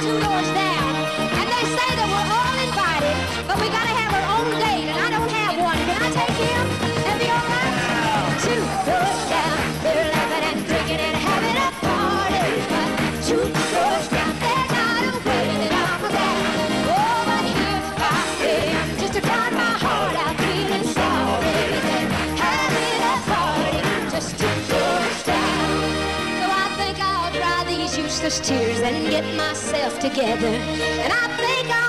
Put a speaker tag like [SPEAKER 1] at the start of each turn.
[SPEAKER 1] two doors down. And they say that we're all invited, but we gotta have our own date, and I don't have one. Can I take you? Mother's tears and get myself together. And I think I'll